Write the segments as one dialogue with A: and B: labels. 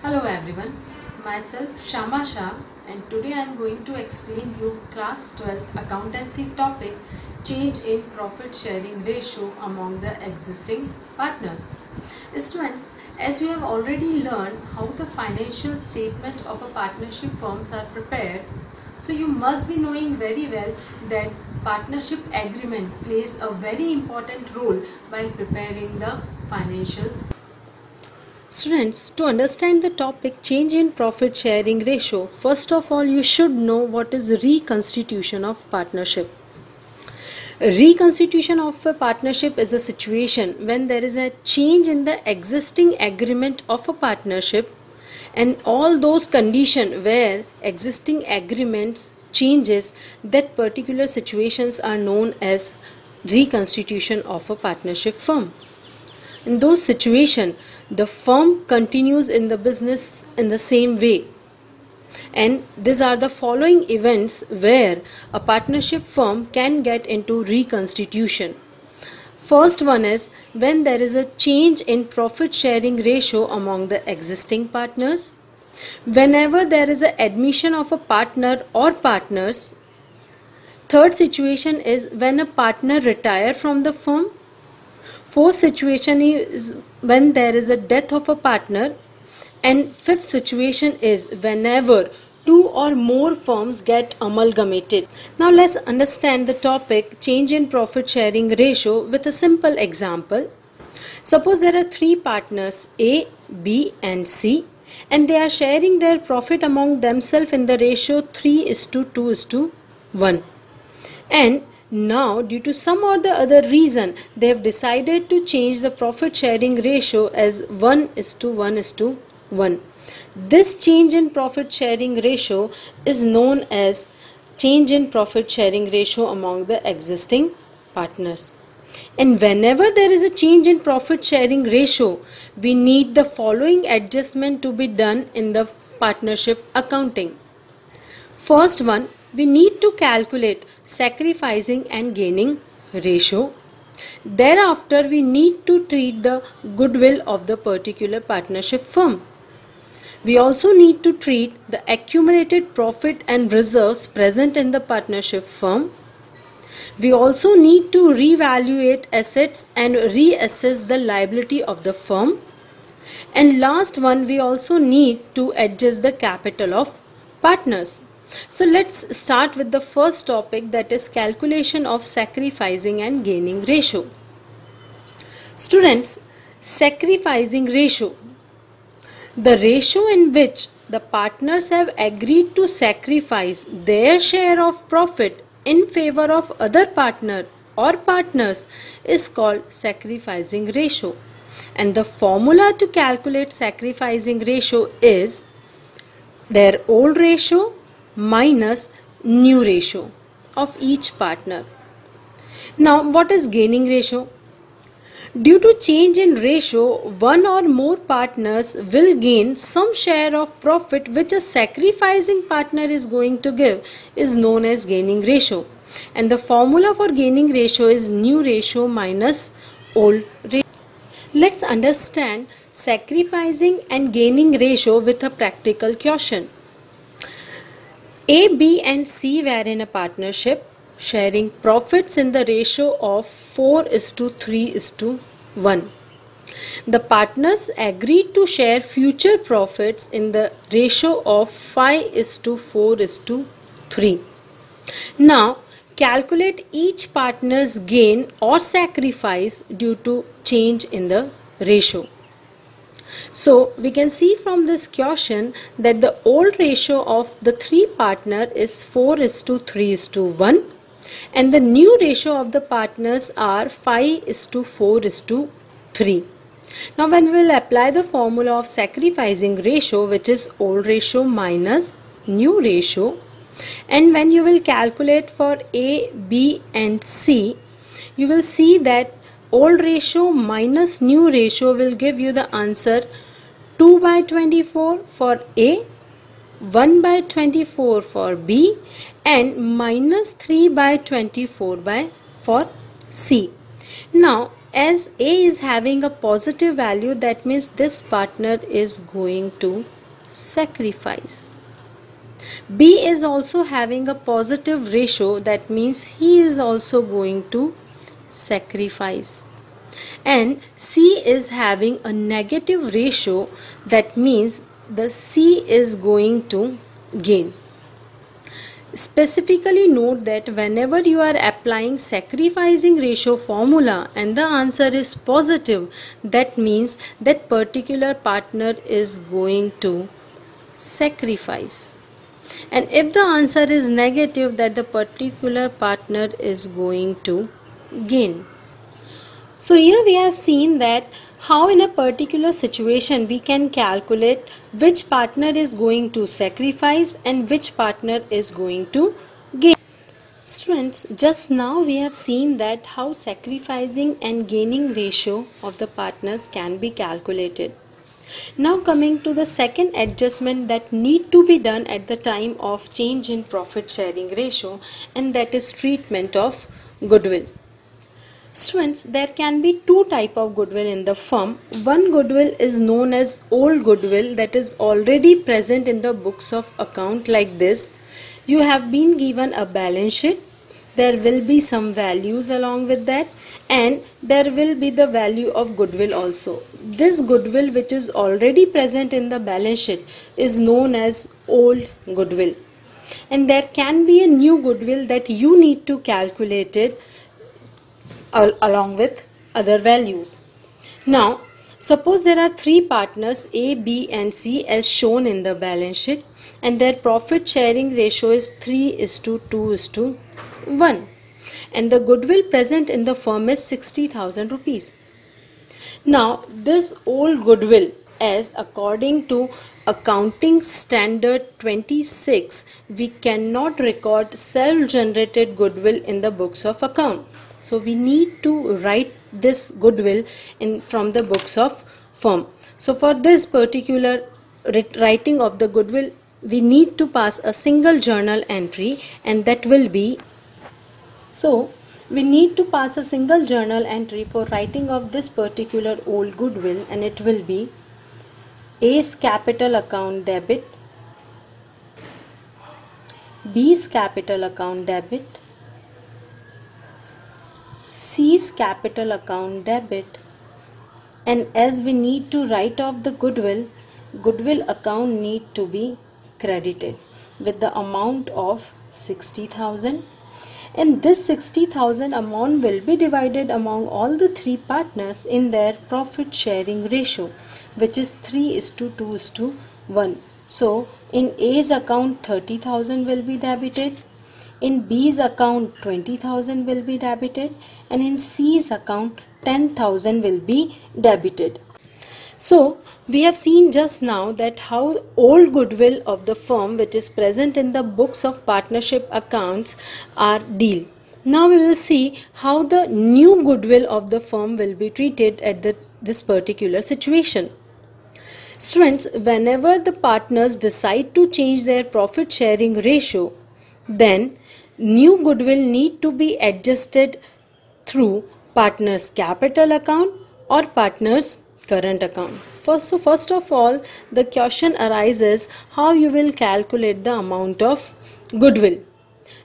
A: Hello everyone, myself Shyama Shah and today I am going to explain you class 12 accountancy topic change in profit sharing ratio among the existing partners. Students, as you have already learned how the financial statement of a partnership firms are prepared, so you must be knowing very well that partnership agreement plays a very important role while preparing the financial Students, to understand the topic change in profit sharing ratio, first of all you should know what is reconstitution of partnership. Reconstitution of a partnership is a situation when there is a change in the existing agreement of a partnership and all those conditions where existing agreements changes that particular situations are known as reconstitution of a partnership firm. In those situations, the firm continues in the business in the same way. And these are the following events where a partnership firm can get into reconstitution. First one is when there is a change in profit sharing ratio among the existing partners. Whenever there is an admission of a partner or partners. Third situation is when a partner retire from the firm Fourth situation is when there is a death of a partner. And fifth situation is whenever two or more firms get amalgamated. Now let's understand the topic change in profit sharing ratio with a simple example. Suppose there are three partners A, B and C and they are sharing their profit among themselves in the ratio 3 is to 2 is to 1. And now, due to some or the other reason, they have decided to change the profit sharing ratio as 1 is to 1 is to 1. This change in profit sharing ratio is known as change in profit sharing ratio among the existing partners. And whenever there is a change in profit sharing ratio, we need the following adjustment to be done in the partnership accounting. First one, we need to calculate sacrificing and gaining ratio. Thereafter, we need to treat the goodwill of the particular partnership firm. We also need to treat the accumulated profit and reserves present in the partnership firm. We also need to reevaluate assets and reassess the liability of the firm. And last one, we also need to adjust the capital of partners. So let's start with the first topic that is calculation of sacrificing and gaining ratio. Students, sacrificing ratio. The ratio in which the partners have agreed to sacrifice their share of profit in favor of other partner or partners is called sacrificing ratio. And the formula to calculate sacrificing ratio is their old ratio minus new ratio of each partner. Now what is gaining ratio? Due to change in ratio, one or more partners will gain some share of profit which a sacrificing partner is going to give is known as gaining ratio. And the formula for gaining ratio is new ratio minus old ratio. Let's understand sacrificing and gaining ratio with a practical question. A, B and C were in a partnership sharing profits in the ratio of 4 is to 3 is to 1. The partners agreed to share future profits in the ratio of 5 is to 4 is to 3. Now calculate each partner's gain or sacrifice due to change in the ratio. So we can see from this question that the old ratio of the three partner is 4 is to 3 is to 1 and the new ratio of the partners are 5 is to 4 is to 3. Now when we will apply the formula of sacrificing ratio which is old ratio minus new ratio and when you will calculate for A, B and C you will see that old ratio minus new ratio will give you the answer 2 by 24 for A, 1 by 24 for B and minus 3 by 24 by for C. Now as A is having a positive value that means this partner is going to sacrifice. B is also having a positive ratio that means he is also going to sacrifice. And C is having a negative ratio that means the C is going to gain. Specifically note that whenever you are applying sacrificing ratio formula and the answer is positive, that means that particular partner is going to sacrifice. And if the answer is negative, that the particular partner is going to gain. So here we have seen that how in a particular situation we can calculate which partner is going to sacrifice and which partner is going to gain. Students, just now we have seen that how sacrificing and gaining ratio of the partners can be calculated. Now coming to the second adjustment that need to be done at the time of change in profit sharing ratio and that is treatment of goodwill. Students, there can be two type of goodwill in the firm. One goodwill is known as old goodwill that is already present in the books of account like this. You have been given a balance sheet. There will be some values along with that and there will be the value of goodwill also. This goodwill which is already present in the balance sheet is known as old goodwill. And there can be a new goodwill that you need to calculate it al along with other values. Now, suppose there are three partners A, B and C as shown in the balance sheet and their profit sharing ratio is 3 is to 2 is to 1 and the goodwill present in the firm is 60,000 rupees. Now, this old goodwill as according to accounting standard 26 we cannot record self generated goodwill in the books of account so we need to write this goodwill in from the books of firm. So for this particular writing of the goodwill we need to pass a single journal entry and that will be so we need to pass a single journal entry for writing of this particular old goodwill and it will be A's capital account debit B's capital account debit C's capital account debit and as we need to write off the goodwill goodwill account need to be credited with the amount of 60,000 and this 60,000 amount will be divided among all the three partners in their profit sharing ratio which is 3 is to 2 is to 1 so in A's account 30,000 will be debited in B's account 20,000 will be debited and in C's account 10,000 will be debited. So we have seen just now that how old goodwill of the firm which is present in the books of partnership accounts are deal. Now we will see how the new goodwill of the firm will be treated at the, this particular situation. Students, whenever the partners decide to change their profit sharing ratio, then new goodwill need to be adjusted through partner's capital account or partner's current account. First, so first of all, the question arises how you will calculate the amount of goodwill.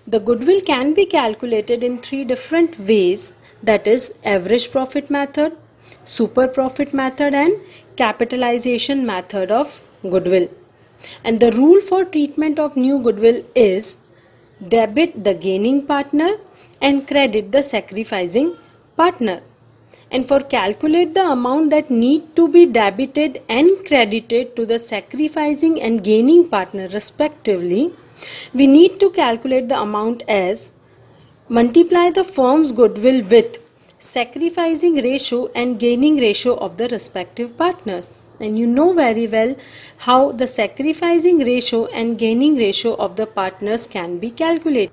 A: The goodwill can be calculated in three different ways that is average profit method, super profit method and capitalization method of goodwill. And the rule for treatment of new goodwill is debit the gaining partner and credit the sacrificing partner. And for calculate the amount that need to be debited and credited to the sacrificing and gaining partner respectively, we need to calculate the amount as multiply the firm's goodwill with sacrificing ratio and gaining ratio of the respective partners and you know very well how the sacrificing ratio and gaining ratio of the partners can be calculated.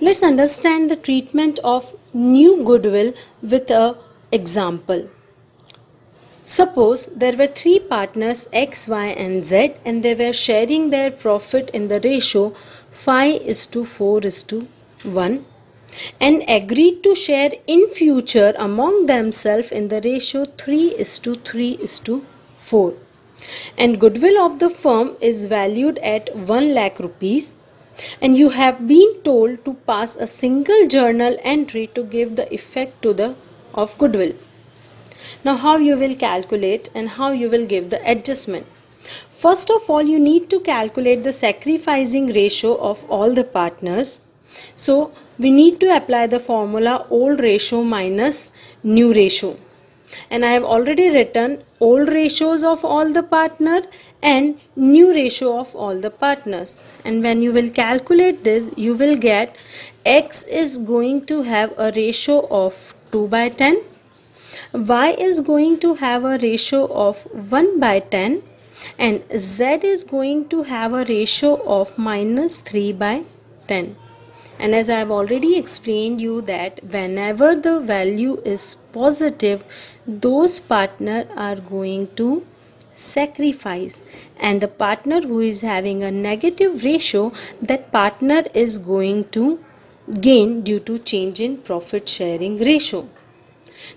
A: Let's understand the treatment of new goodwill with a example. Suppose there were three partners X, Y and Z and they were sharing their profit in the ratio 5 is to 4 is to 1 and agreed to share in future among themselves in the ratio 3 is to 3 is to 4 and goodwill of the firm is valued at 1 lakh rupees. And you have been told to pass a single journal entry to give the effect to the of goodwill. Now how you will calculate and how you will give the adjustment? First of all you need to calculate the sacrificing ratio of all the partners. So we need to apply the formula old ratio minus new ratio. And I have already written old ratios of all the partner and new ratio of all the partners. And when you will calculate this you will get x is going to have a ratio of 2 by 10 y is going to have a ratio of 1 by 10 and z is going to have a ratio of minus 3 by 10 and as I have already explained you that whenever the value is positive those partner are going to sacrifice. And the partner who is having a negative ratio that partner is going to gain due to change in profit sharing ratio.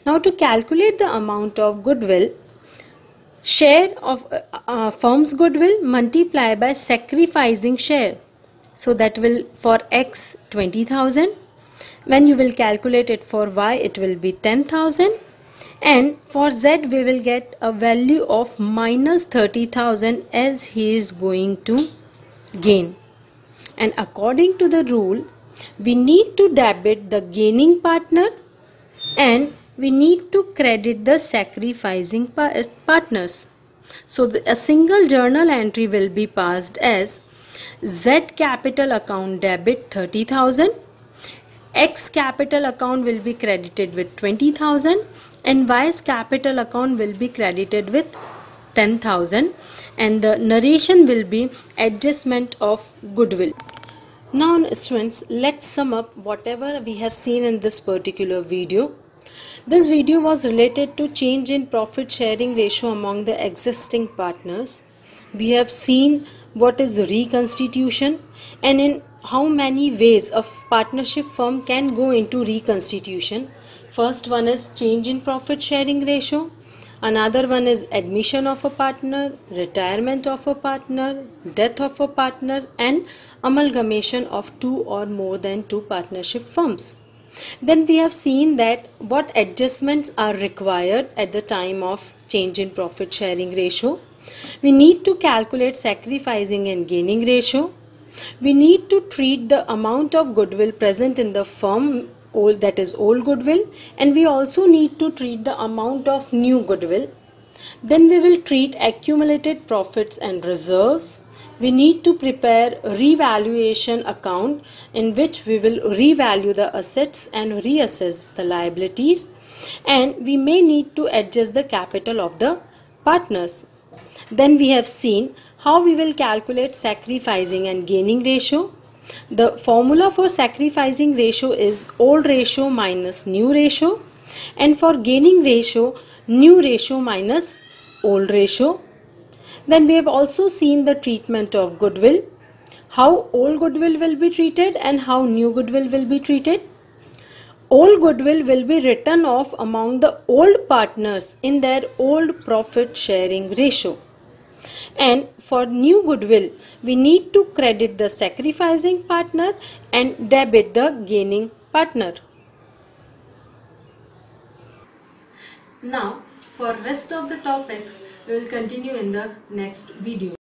A: Now to calculate the amount of goodwill share of uh, uh, firm's goodwill multiply by sacrificing share so that will for x 20000 when you will calculate it for y it will be 10000 and for z we will get a value of minus 30000 as he is going to gain. And according to the rule we need to debit the gaining partner and we need to credit the sacrificing partners. So the, a single journal entry will be passed as Z capital account debit 30,000. X capital account will be credited with 20,000 and Y's capital account will be credited with 10,000 and the narration will be adjustment of goodwill. Now students let's sum up whatever we have seen in this particular video. This video was related to change in profit sharing ratio among the existing partners. We have seen what is reconstitution and in how many ways a partnership firm can go into reconstitution. First one is change in profit sharing ratio. Another one is admission of a partner retirement of a partner death of a partner and amalgamation of two or more than two partnership firms. Then we have seen that what adjustments are required at the time of change in profit sharing ratio we need to calculate sacrificing and gaining ratio. We need to treat the amount of goodwill present in the firm old that is old goodwill and we also need to treat the amount of new goodwill. Then we will treat accumulated profits and reserves. We need to prepare revaluation account in which we will revalue the assets and reassess the liabilities and we may need to adjust the capital of the partners then we have seen how we will calculate sacrificing and gaining ratio. The formula for sacrificing ratio is old ratio minus new ratio and for gaining ratio new ratio minus old ratio. Then we have also seen the treatment of goodwill, how old goodwill will be treated and how new goodwill will be treated. Old goodwill will be written off among the old partners in their old profit sharing ratio and for new goodwill we need to credit the sacrificing partner and debit the gaining partner. Now for rest of the topics we will continue in the next video.